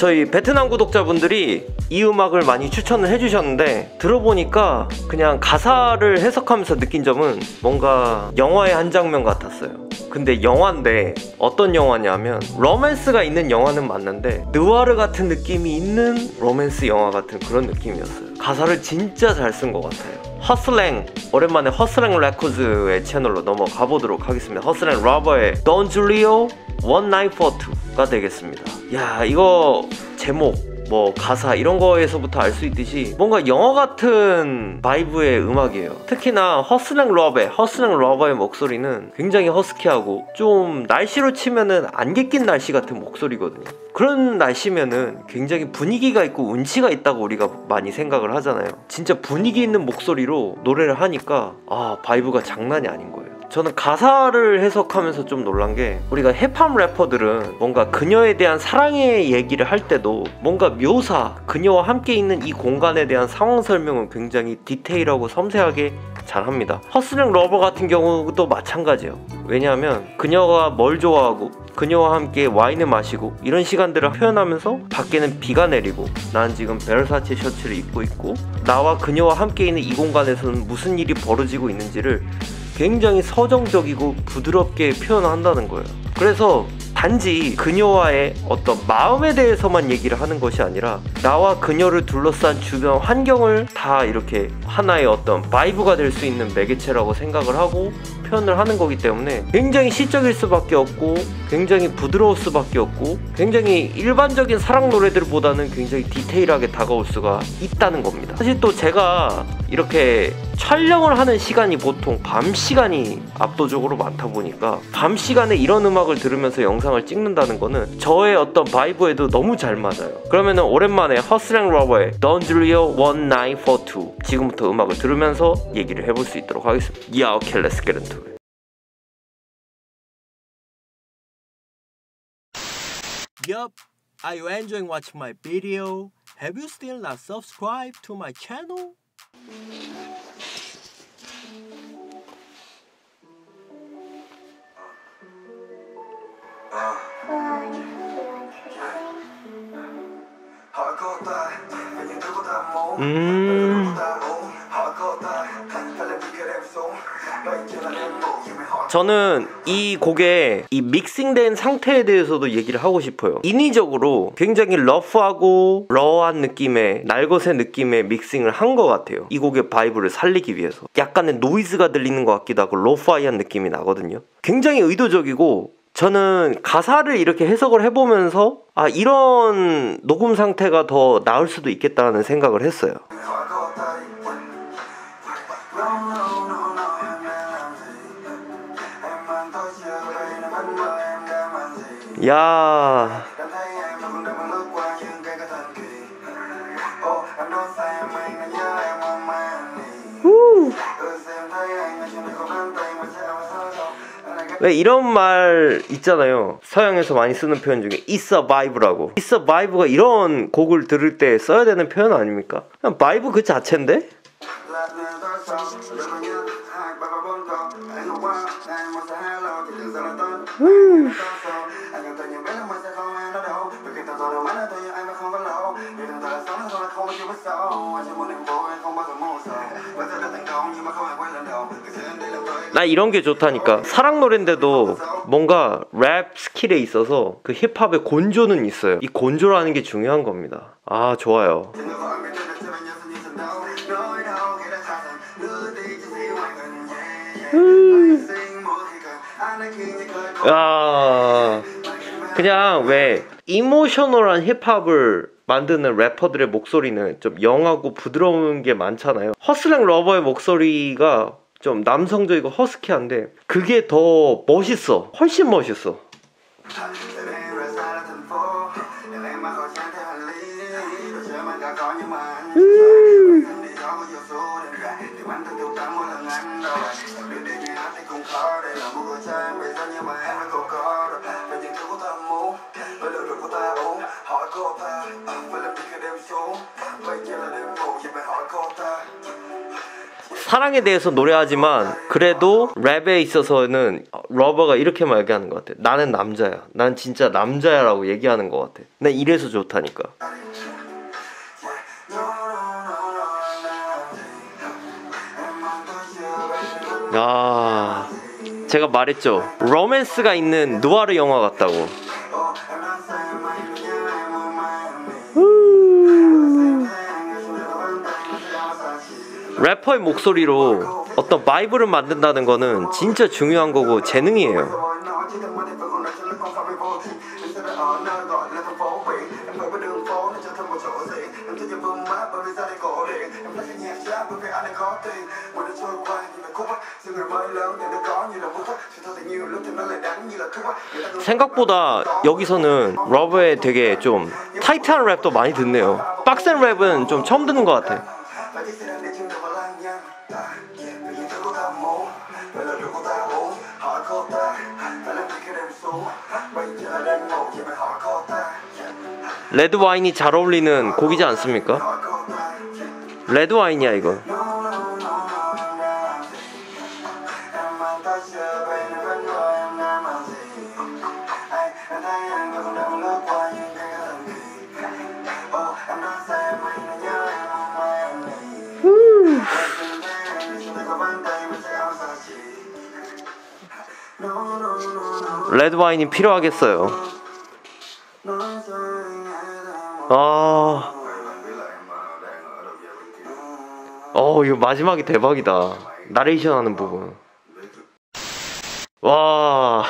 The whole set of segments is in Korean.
저희 베트남 구독자분들이 이 음악을 많이 추천을 해주셨는데 들어보니까 그냥 가사를 해석하면서 느낀 점은 뭔가 영화의 한 장면 같았어요. 근데 영화인데 어떤 영화냐면 로맨스가 있는 영화는 맞는데 느와르 같은 느낌이 있는 로맨스 영화 같은 그런 느낌이었어요. 가사를 진짜 잘 쓴 것 같아요. HUSTLANG 오랜만에 HUSTLANG Records의 채널로 넘어가 보도록 하겠습니다. HUSTLANG Robber의 Nine Four Two가 되겠습니다. 야 이거 제목 뭐 가사 이런 거에서부터 알 수 있듯이 뭔가 영화 같은 vibe의 음악이에요. 특히나 HUSTLANG Robber의 HUSTLANG Robber의 목소리는 굉장히 허스키하고 좀 날씨로 치면은 안개 낀 날씨 같은 목소리거든요. 그런 날씨면은 굉장히 분위기가 있고 운치가 있다고 우리가 많이 생각을 하잖아요. 진짜 분위기 있는 목소리로 노래를 하니까 아 vibe가 장난이 아닌 거예요. 저는 가사를 해석하면서 좀 놀란 게 우리가 힙합 래퍼들은 뭔가 그녀에 대한 사랑의 얘기를 할 때도 뭔가 묘사, 그녀와 함께 있는 이 공간에 대한 상황 설명은 굉장히 디테일하고 섬세하게 잘 합니다. HUSTLANG Robber 같은 경우도 마찬가지예요. 왜냐하면 그녀가 뭘 좋아하고 그녀와 함께 와인을 마시고 이런 시간들을 표현하면서 밖에는 비가 내리고 난 지금 Versace 셔츠를 입고 있고 나와 그녀와 함께 있는 이 공간에서는 무슨 일이 벌어지고 있는지를 굉장히 서정적이고 부드럽게 표현한다는 거예요. 그래서 단지 그녀와의 어떤 마음에 대해서만 얘기를 하는 것이 아니라 나와 그녀를 둘러싼 주변 환경을 다 이렇게 하나의 어떤 vibe가 될 수 있는 매개체라고 생각을 하고 표현을 하는 거기 때문에 굉장히 시적일 수밖에 없고 굉장히 부드러울 수밖에 없고 굉장히 일반적인 사랑 노래들보다는 굉장히 디테일하게 다가올 수가 있다는 겁니다. 사실 또 제가 이렇게 촬영을 하는 시간이 보통 밤 시간이 압도적으로 많다 보니까 밤 시간에 이런 음악을 들으면서 영상을 찍는다는 거는 저의 어떤 vibe에도 너무 잘 맞아요. 그러면은 오랜만에 HUSTLANG Robber의 Don Julio One Nine Four Two 지금부터 음악을 들으면서 얘기를 해볼 수 있도록 하겠습니다. Yeah, okay, let's get into it. Yup, are you enjoying watching my video? Have you still not subscribed to my channel? 음. 저는 이 곡의 이 믹싱된 상태에 대해서도 얘기를 하고 싶어요. 인위적으로 굉장히 rough하고 raw한 느낌의 날것의 느낌의 믹싱을 한 것 같아요. 이 곡의 vibe를 살리기 위해서. 약간의 노이즈가 들리는 것 같기도 하고 lo-fi한 느낌이 나거든요. 굉장히 의도적이고 저는 가사를 이렇게 해석을 해보면서 아 이런 녹음 상태가 더 나을 수도 있겠다는 생각을 했어요. 야왜 이런 말 있잖아요. 서양에서 많이 쓰는 표현 중에 vibe라고. it's a vibe가 이런 곡을 들을 때 써야 되는 표현 아닙니까? 그냥 vibe 그 자체인데? 나 이런 게 좋다니까. 사랑 노래인데도 뭔가 랩 skill에 있어서 그 힙합의 곤조는 있어요. 이 곤조라는 게 중요한 겁니다. 아, 좋아요. 야, 그냥 왜 emotional한 힙합을 만드는 래퍼들의 목소리는 좀 young하고 부드러운 게 많잖아요. HUSTLANG Robber의 목소리가 좀 남성적이고 허스키한데 그게 더 멋있어. 훨씬 멋있어. 사랑에 대해서 노래하지만 그래도 랩에 있어서는 러버가 이렇게 얘기하는 것 같아. 나는 남자야. 난 진짜 남자야라고 얘기하는 것 같아. 난 이래서 좋다니까. 야, 제가 말했죠. 로맨스가 있는 누아르 영화 같다고. 래퍼의 목소리로 어떤 바이브를 만든다는 거는 진짜 중요한 거고 재능이에요. 생각보다 여기서는 러브에 되게 좀 타이트한 랩도 많이 듣네요. 빡센 랩은 좀 처음 듣는 것 같아. Và 레드 와인이 잘 어울리는 곡이지 않습니까? 레드 와인이야 이거. 레드 와인이 필요하겠어요. 아. 어 이거 마지막이 대박이다. 나레이션 하는 부분. 와,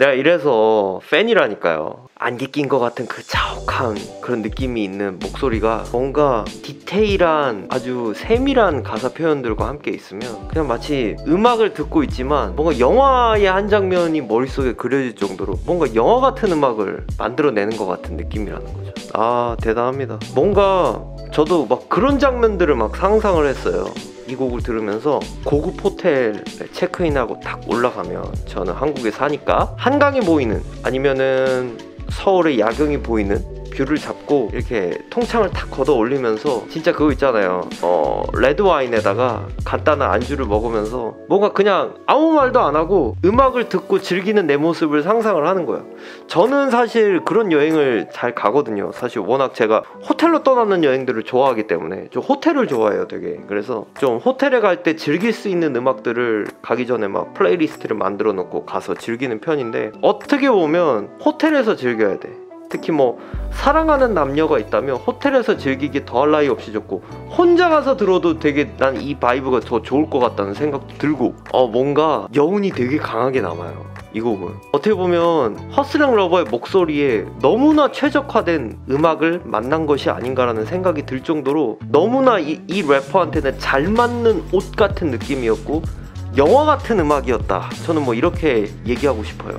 내가 이래서 팬이라니까요. 안개 낀 것 같은 그 자욱한 그런 느낌이 있는 목소리가 뭔가 디테일한 아주 세밀한 가사 표현들과 함께 있으면 그냥 마치 음악을 듣고 있지만 뭔가 영화의 한 장면이 머릿속에 그려질 정도로 뭔가 영화 같은 음악을 만들어내는 것 같은 느낌이라는 거죠. 아, 대단합니다. 뭔가 저도 막 그런 장면들을 막 상상을 했어요. 이 곡을 들으면서 고급 호텔에 체크인하고 딱 올라가면 저는 한국에 사니까 한강이 보이는 아니면은 서울의 야경이 보이는 view를 잡고 이렇게 통창을 탁 걷어 올리면서 진짜 그거 있잖아요 어 레드 와인에다가 간단한 안주를 먹으면서 뭔가 그냥 아무 말도 안 하고 음악을 듣고 즐기는 내 모습을 상상을 하는 거예요 저는 사실 그런 여행을 잘 가거든요. 사실 워낙 제가 호텔로 떠나는 여행들을 좋아하기 때문에 좀 호텔을 좋아해요, 되게. 그래서 좀 호텔에 갈 때 즐길 수 있는 음악들을 가기 전에 막 playlist를 만들어 놓고 가서 즐기는 편인데 어떻게 보면 호텔에서 즐겨야 돼. 특히 뭐 사랑하는 남녀가 있다면 호텔에서 즐기기 더할 나위 없이 좋고 혼자 가서 들어도 되게 난 이 vibe가 더 좋을 것 같다는 생각도 들고. 어 뭔가 여운이 되게 강하게 남아요. 이 곡은. 어떻게 보면 HUSTLANG Robber의 목소리에 너무나 최적화된 음악을 만난 것이 아닌가라는 생각이 들 정도로 너무나 이, 이 래퍼한테는 잘 맞는 옷 같은 느낌이었고 영화 같은 음악이었다. 저는 뭐 이렇게 얘기하고 싶어요